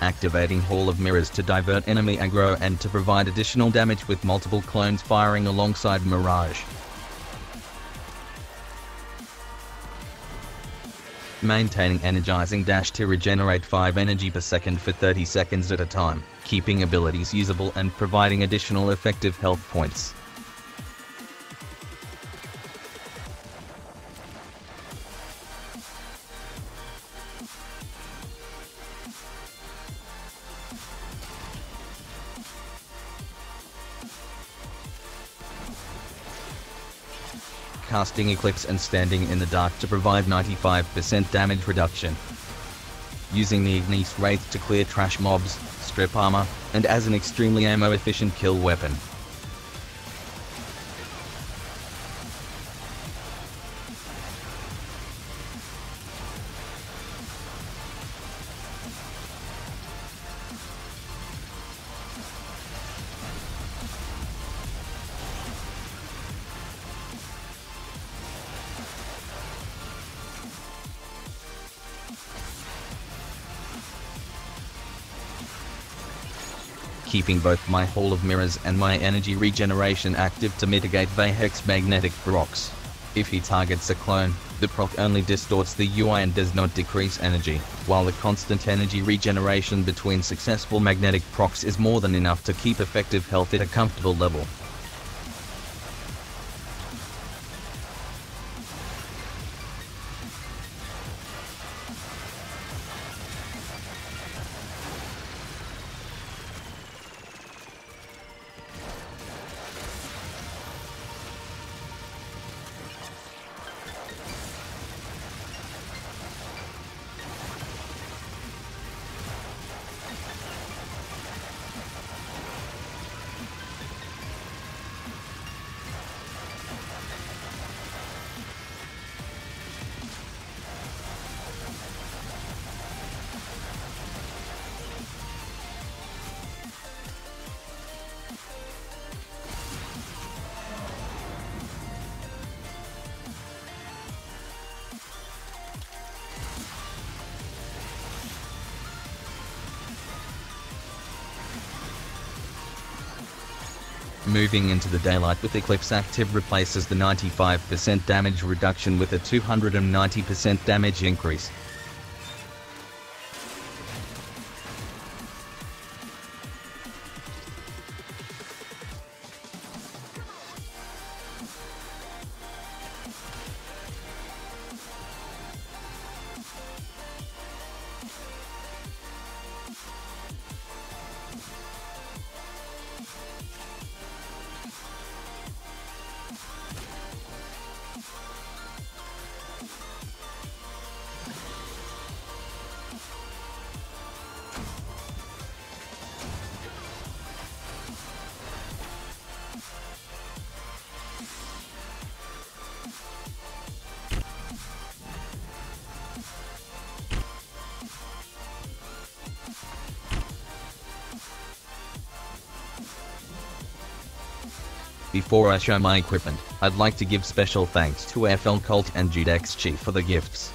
activating Hall of Mirrors to divert enemy aggro and to provide additional damage with multiple clones firing alongside Mirage. Maintaining energizing dash to regenerate 5 energy per second for 30 seconds at a time, keeping abilities usable and providing additional effective health points. Casting Eclipse and standing in the dark to provide 95% damage reduction. Using the Ignis Wraith to clear trash mobs, strip armor, and as an extremely ammo efficient kill weapon. Keeping both my Hall of Mirrors and my energy regeneration active to mitigate Vay Hek's magnetic procs. If he targets a clone, the proc only distorts the UI and does not decrease energy, while the constant energy regeneration between successful magnetic procs is more than enough to keep effective health at a comfortable level. Moving into the daylight with Eclipse active replaces the 95% damage reduction with a 290% damage increase. Before I show my equipment, I'd like to give special thanks to FL Cult and Judex Chief for the gifts.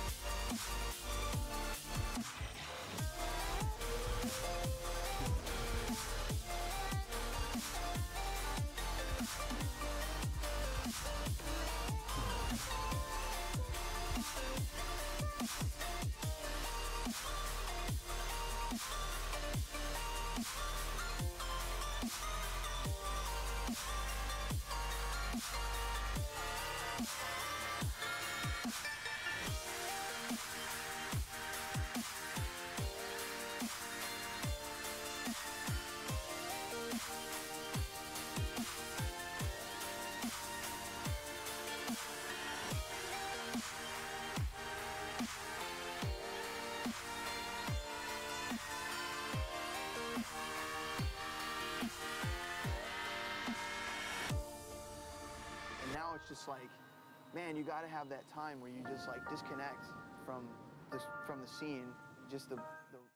Just like, man, you got to have that time where you just like disconnect from this from the scene, just the, the